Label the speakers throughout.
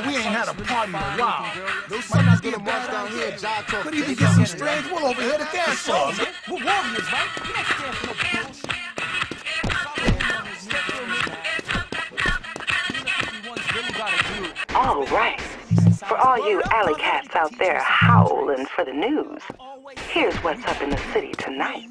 Speaker 1: know we ain't had a party in a while.
Speaker 2: No
Speaker 1: Might
Speaker 2: suckers
Speaker 1: a
Speaker 2: gonna march down here,
Speaker 1: idea.
Speaker 2: Talk
Speaker 1: Could even get some strange wool over here to dance
Speaker 3: So,
Speaker 1: on.
Speaker 3: we're warriors, right? We don't stand for no bullshit.
Speaker 4: All right. For all you alley cats out there howling for the news, here's what's up in the city tonight.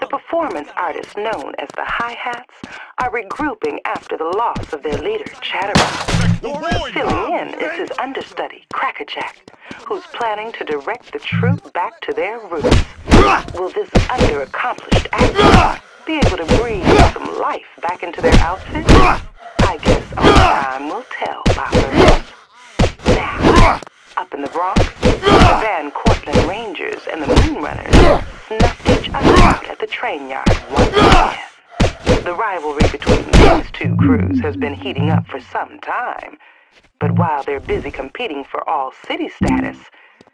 Speaker 4: The performance artists known as the Hi-Hats are regrouping after the loss of their leader, Chatterbug. Filling in is his understudy, Crackerjack, who's planning to direct the troupe back to their roots. Will this underaccomplished actor be able to breathe some life back into their outfit? I guess only time will tell, Papa. Now, up in the Bronx, the Van Cortlandt Rangers and the Moonrunners snuffed each other out at the train yard once again. The rivalry between these two crews has been heating up for some time. But while they're busy competing for all city status,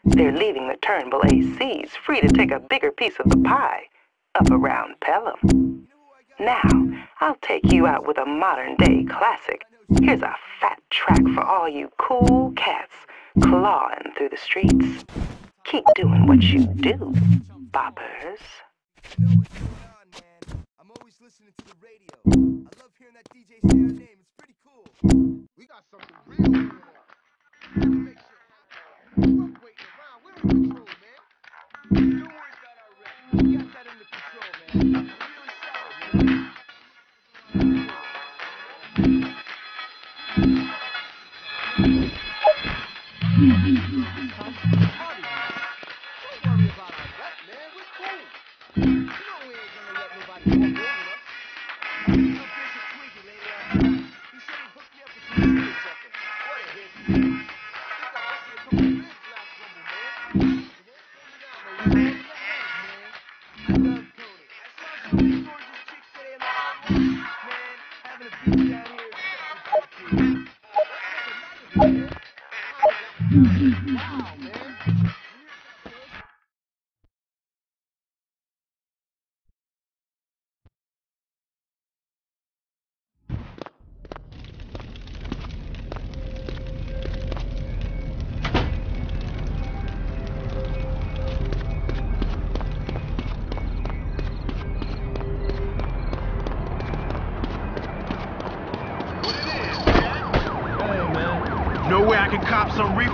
Speaker 4: they're leaving the Turnbull ACs free to take a bigger piece of the pie up around Pelham. Now, I'll take you out with a modern day classic. Here's a fat track for all you cool cats clawing through the streets. Keep doing what you do, boppers.
Speaker 2: I'm always listening to the radio. I love hearing that DJ say our name. It's pretty cool. We got something real going on. Make sure. Stop waiting around. We're in control, man. Don't worry about our rep. We got that under control, having
Speaker 5: Know way I can cop some reefer?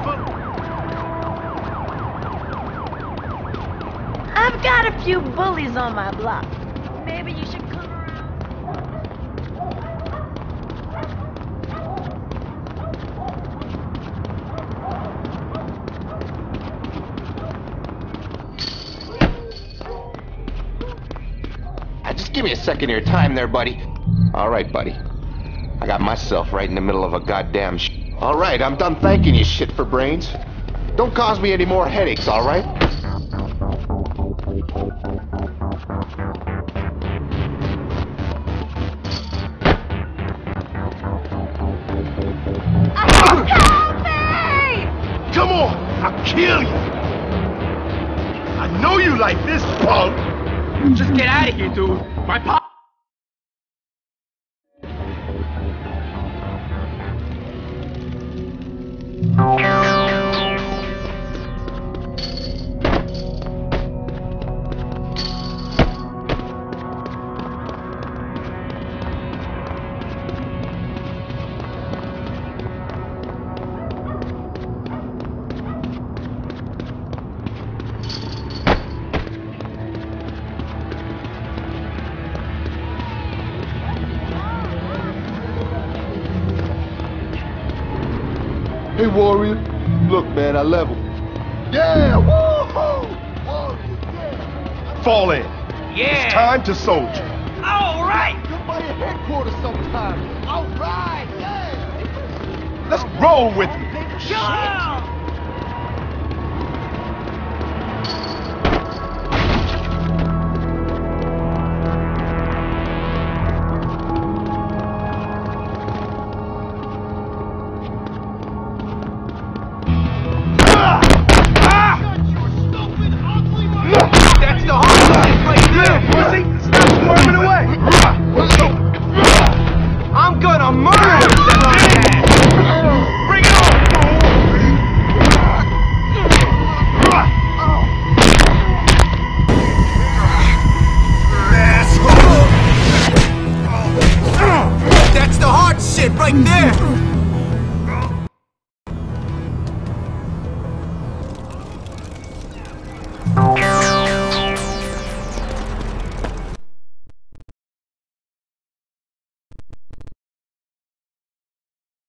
Speaker 6: I've got a few bullies on my block. Maybe you should come around.
Speaker 7: Just give me a second of your time there, buddy. All right, buddy. I got myself right in the middle of a goddamn sh- All right, I'm done thanking you, shit for brains. Don't cause me any more headaches, all right?
Speaker 5: Come on, I'll kill you. I know you like this, punk. Just get out of here, dude. My pop.
Speaker 7: Hey, Warrior. Look, man, I level.
Speaker 5: Yeah, woohoo! Warriors, yeah. Fall in.
Speaker 3: Yeah.
Speaker 5: It's time to soldier.
Speaker 3: All right.
Speaker 2: Come by your headquarters sometime. All right, yeah.
Speaker 5: Let's roll with me.
Speaker 3: On. I'm gonna murder